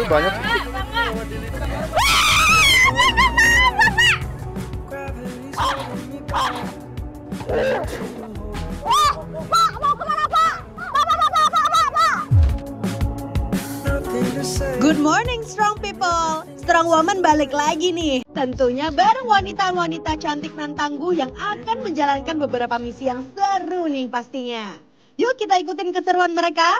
Itu banyak. Good morning strong people. Strong woman balik lagi nih. Tentunya bareng wanita-wanita cantik dan tangguh Yang akan menjalankan beberapa misi yang seru nih pastinya. Yuk kita ikutin keseruan mereka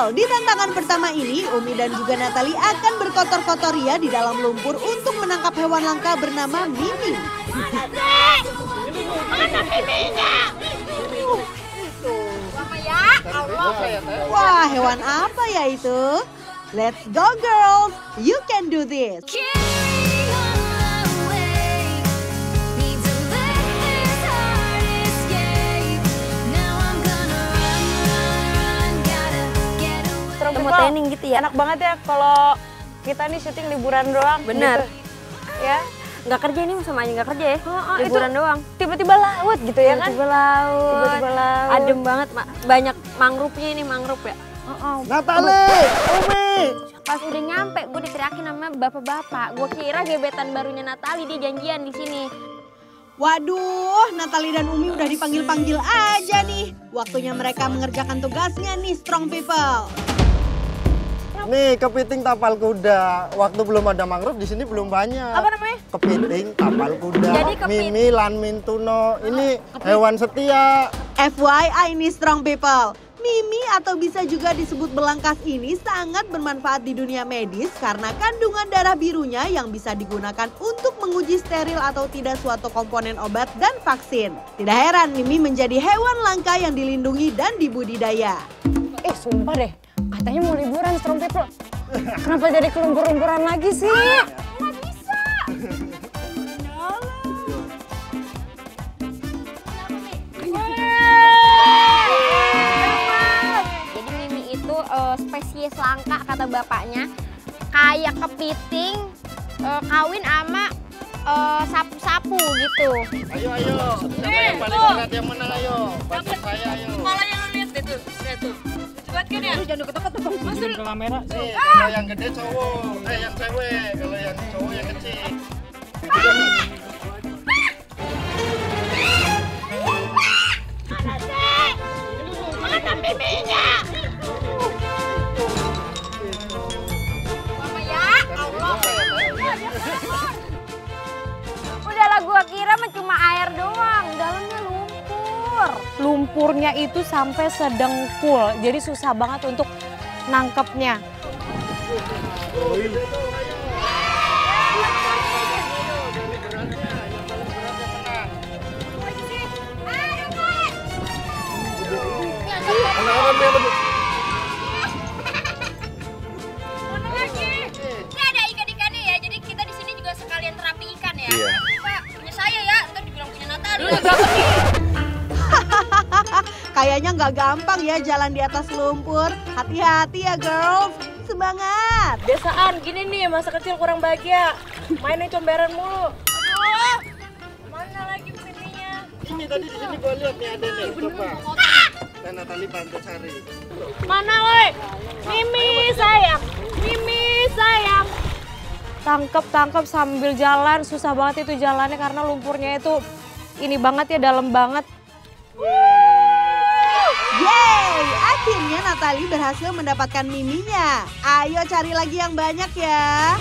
People, di tantangan pertama ini Umi dan juga Natali akan berkotor-kotor ria di dalam lumpur untuk menangkap hewan langka bernama Mimi. Wah, hewan apa ya itu? Let's go girls, you can do this. Strong Mau people. training gitu ya? Enak banget ya kalau kita nih syuting liburan doang. Bener. gitu. Ya. Nggak kerja ini sama aja nggak kerja ya? Oh, oh, Liburan itu doang. Tiba-tiba laut gitu ya kan? Tiba-tiba laut. Tiba-tiba laut. Adem banget, Mak. Banyak mangrove-nya ini, mangrove ya. Oh, oh. Natali, Umi. Pas udah nyampe, gue diteriakin sama bapak-bapak. Gue kira gebetan barunya Natali, dia janjian di sini. Waduh, Natali dan Umi udah dipanggil-panggil aja nih. Waktunya mereka mengerjakan tugasnya nih, strong people. Nih kepiting tapal kuda. Waktu belum ada mangrove di sini belum banyak. Apa namanya? Kepiting tapal kuda. Jadi kepit- Mimi lan mintuno. Ini hewan setia. FYI nih strong people. Mimi atau bisa juga disebut belangkas ini sangat bermanfaat di dunia medis karena kandungan darah birunya yang bisa digunakan untuk menguji steril atau tidak suatu komponen obat dan vaksin. Tidak heran Mimi menjadi hewan langka yang dilindungi dan dibudidaya. Eh sumpah deh, katanya mau liburan Strong People. Kenapa jadi kelumpur-lumpuran lagi sih? Nggak bisa. Jadi Mimi itu eh, spesies langka kata bapaknya. Kayak kepiting eh, kawin sama eh, sapu-sapu gitu. Ayo ayo. Siapa yang paling berat yang menang ayo. Bantu saya ayo. Kepalanya lu lihat deh tuh, lihat tuh. Cepat kan ya? Jangan deket-deket bang. Masuk. Nih, kalau yang gede cowok, eh yang cewek, kalau yang cowok yang kecil. Mama Lumpurnya itu sampai sedengkul, jadi susah banget untuk nangkepnya. Gampang ya jalan di atas lumpur. Hati-hati ya girls. Semangat. Biasaan gini nih masa kecil kurang bahagia, mainnya comberan mulu. Aduh, mana lagi mininya? Ini tadi di sini gua lihat nih ada nih, coba. Dan Natali bantu cari. Mana woi? Mimi sayang, Mimi sayang. Tangkep tangkep sambil jalan susah banget itu jalannya karena lumpurnya itu ini banget ya dalam banget. Yeay, akhirnya Natali berhasil mendapatkan miminya. Ayo cari lagi yang banyak ya.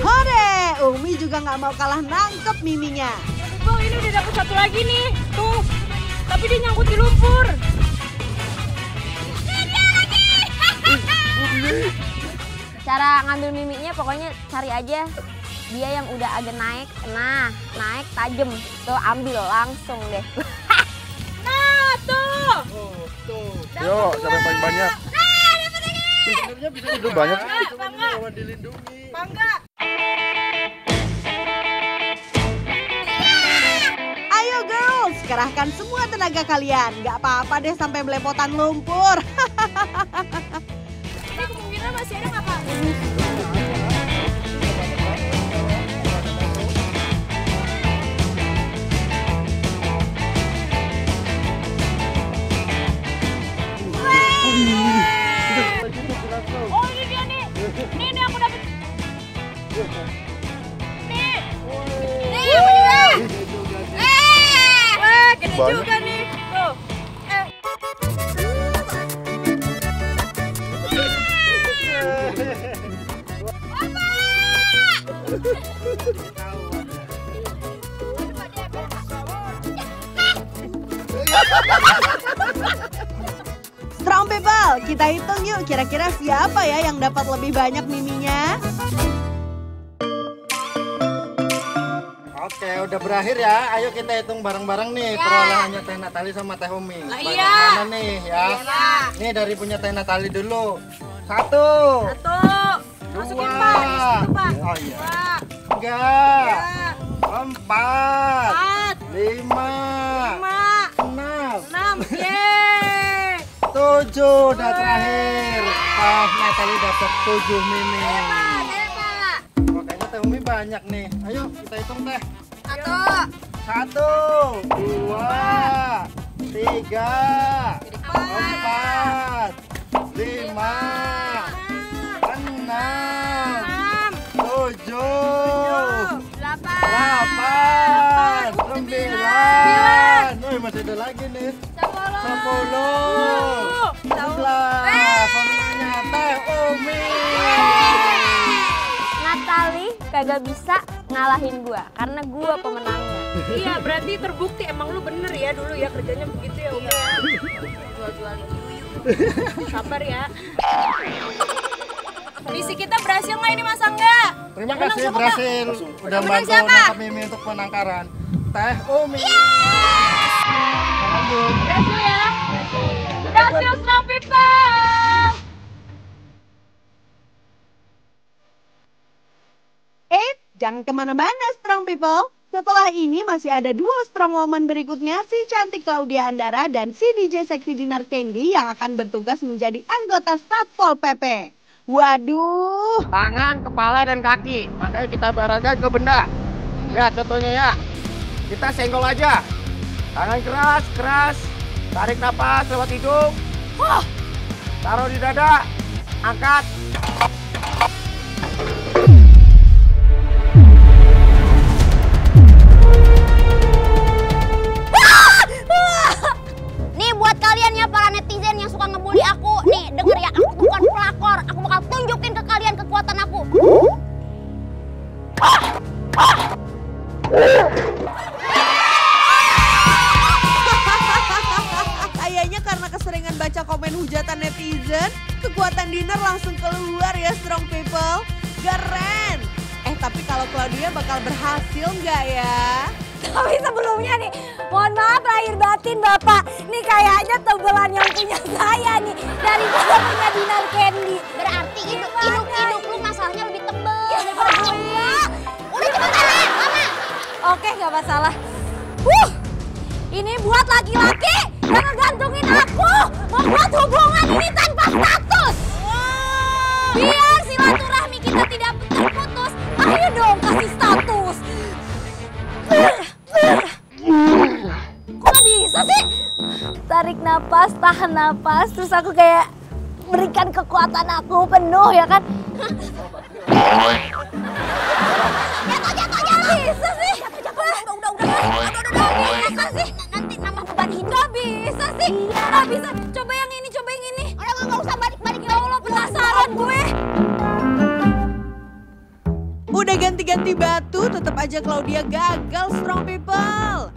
Hore, Umi juga nggak mau kalah nangkep miminya. Oh ini udah dapet satu lagi nih, tuh. Tapi dia nyangkut di lumpur. Cara ngambil miminya pokoknya cari aja dia yang udah agak naik. Nah, naik tajem. Tuh ambil langsung deh. Nah tuh. Oh, tuh. Yo, siapa yang paling banyak? Sebenarnya bisa hidup banyak sih, cuma dilindungi. Bangga. Ayo girls, kerahkan semua tenaga kalian. Gak apa-apa deh sampai melepotan lumpur. Ini kemungkinan masih ada nggak kak? Strong people, kita hitung yuk kira-kira siapa ya yang dapat lebih banyak miminya? Oke, udah berakhir ya. Ayo kita hitung bareng-bareng nih perolehannya Teh Natali sama Teh Umi. Banyak iya. mana nih ya? Nih dari punya Teh Natali dulu. Satu. Tuh. Dua. Pak. Oh iya. Tiga. Empat. Empat. Lima. Lima. 7 udah terakhir. Oh, Natali dapat 7 Mimi. Makanya teh banyak nih. Ayo kita hitung teh. Satu. Satu, dua, tiga, empat, lima, enam, tujuh, delapan. Kagak bisa ngalahin gua karena gua pemenangnya. Iya, berarti terbukti emang lu bener ya dulu ya kerjanya begitu ya, Umi ya. Jual-jualin yuyu. Sabar ya. Misi kita berhasil nggak ini Mas Angga? Terima Menang kasih berhasil udah Menang bantu siapa? nangkap Mimi untuk penangkaran. Teh Umi. Lanjut. Berhasil ya? Berhasil strong people! Jangan ke mana-mana strong people. Setelah ini masih ada dua strong woman berikutnya, si cantik Claudia Andara dan si DJ Seksi Dinar Candy yang akan bertugas menjadi anggota Satpol PP. Waduh, tangan, kepala, dan kaki. Makanya kita baratkan ke benda. Ya, contohnya ya. Kita senggol aja. Tangan keras, keras. Tarik napas lewat hidung. Huh. Taruh di dada. Angkat. Para netizen yang suka ngebully aku, nih denger ya, aku tuh bukan pelakor, aku bakal tunjukin ke kalian kekuatan aku. kayaknya karena keseringan baca komen hujatan netizen, kekuatan Dinar langsung keluar ya strong people. Keren. Eh tapi kalau Claudia bakal berhasil nggak ya? Tapi sebelumnya nih, mohon maaf lahir batin Bapak. Nih kayaknya tebelan yang punya saya nih daripada punya Dinar Candy. Berarti hidup hidup hidup lu masalahnya lebih tebel daripada gua. Udah cepetan ya, lama. Oke, nggak masalah. Wuh, ini buat laki-laki yang ngegantungin aku membuat hubungan ini tanpa status. Biar silaturahmi kita tidak terputus, ayo dong kasih status. Napas, tahan napas, terus aku kayak berikan kekuatan aku penuh ya kan? jatuh jatuh jatuh bisa sih udah udah udah udah udah udah udah bisa sih nanti beban hidup Gak bisa sih Gak bisa coba yang ini coba yang ini udah nggak usah balik balik ya Allah penasaran gue Udah ganti-ganti batu, tetap aja Claudia gagal strong people.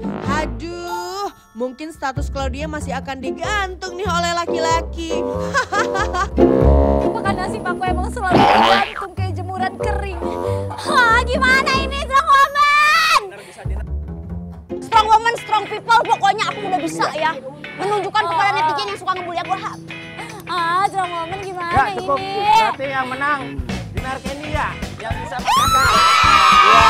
Mungkin status Claudia masih akan digantung nih oleh laki-laki. Apakah nasib aku emang selalu tergantung kayak jemuran kering Hah gimana ini strong woman Strong woman, strong people, pokoknya aku udah bisa ya menunjukkan kepada netizen yang suka ngebully aku. Ah strong woman gimana Ya, cukup. ini Berarti yang menang. Dinar Candy ya. Yang bisa menangkap.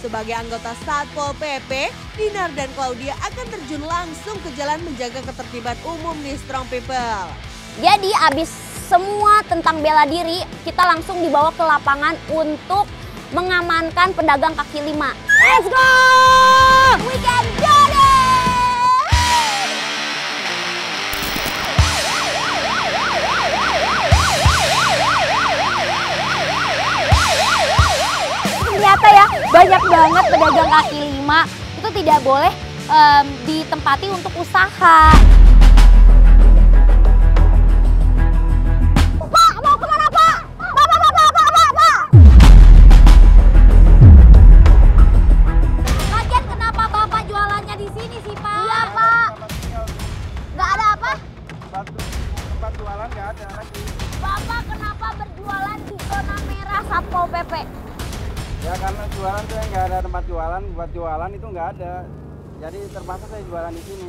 Sebagai anggota Satpol PP, Dinar dan Claudia akan terjun langsung ke jalan menjaga ketertiban umum nih Strong People. Jadi abis semua tentang bela diri, kita langsung dibawa ke lapangan untuk mengamankan pedagang kaki lima. Let's go! We can do Ternyata ya banyak banget pedagang kaki lima itu tidak boleh em, ditempati untuk usaha. Pak, mau ke mana Pak? Pak, Pak, Pak, Pak, Pak, Pak, Pak. Lagian kenapa Bapak jualannya di sini sih Pak? Iya Pak. Nggak ada apa? Tempat jualan nggak ada lagi. Bapak kenapa berjualan di zona merah Satpol PP? Ya karena jualan tuh nggak ada tempat jualan, buat jualan itu nggak ada. Jadi terpaksa saya jualan di sini.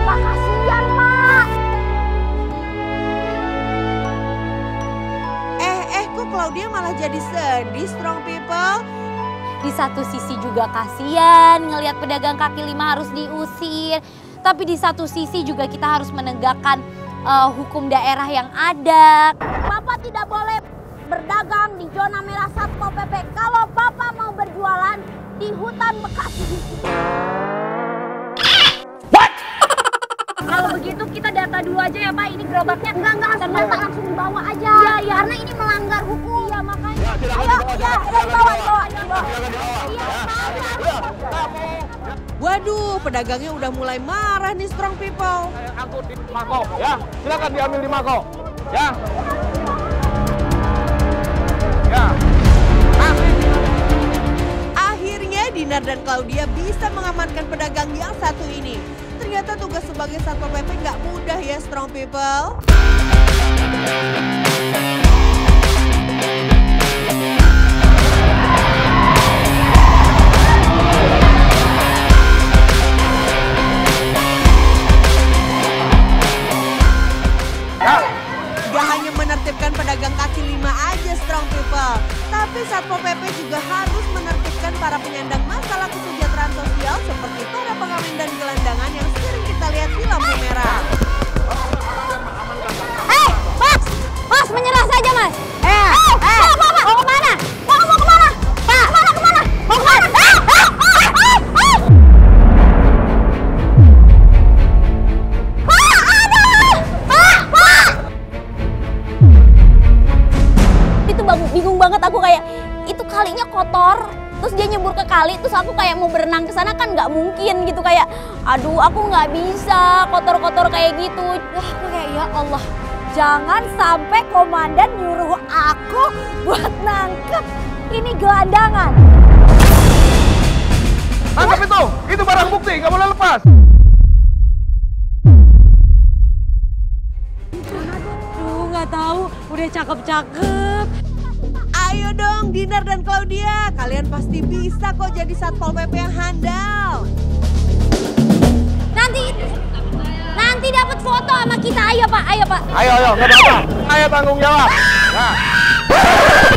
Pak kasihan Pak. Eh, eh kok Claudia malah jadi sedih Strong People? Di satu sisi juga kasihan ngelihat pedagang kaki lima harus diusir. Tapi di satu sisi juga kita harus menegakkan eh, hukum daerah yang ada. Bapak tidak boleh berdagang di zona merah Satpol PP. Kalau Bapak mau berjualan di hutan Bekasi sini. Kalau begitu kita data dulu aja ya Pak, ini gerobaknya. Enggak, enggak langsung data, langsung dibawa aja. Iya, iya. Karena ini melanggar hukum. Iya, makanya. Ayo, ya, ya, dibawa, dibawa, dibawa. Iya, Waduh, pedagangnya udah mulai marah nih Strong People. Angkut di Mako, ya. Silakan diambil di Mako. Ya. Ya. Akhirnya Dinar dan Claudia bisa mengamankan pedagang yang satu ini. Ternyata tugas sebagai Satpol PP nggak mudah ya Strong People. Terus aku kayak mau berenang ke sana kan nggak mungkin gitu kayak, aduh aku nggak bisa kotor-kotor kayak gitu. Wah aku kayak ya Allah, jangan sampai komandan nyuruh aku buat nangkep ini gelandangan. Tangkap itu. Itu barang bukti, nggak boleh lepas. Duh nggak tahu, udah cakep-cakep. Dong Dinar dan Claudia, kalian pasti bisa kok jadi Satpol PP yang handal. Nanti nanti dapat foto sama kita, ayo Pak, ayo Pak. Ayo, ayo, nggak apa-apa. Ayo tanggung jawab. Ya.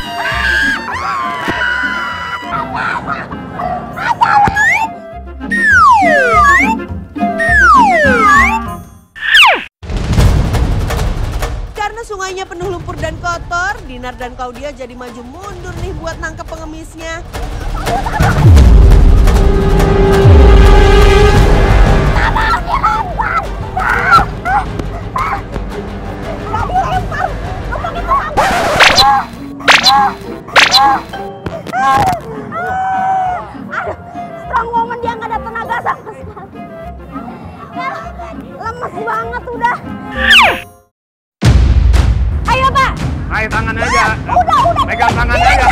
Dinar dan Claudia jadi maju mundur nih buat nangkep pengemisnya. Ya, lemes banget udah. Ayo Pak. Ayo tangan aja. Udah, udah. Pegang tangan aja.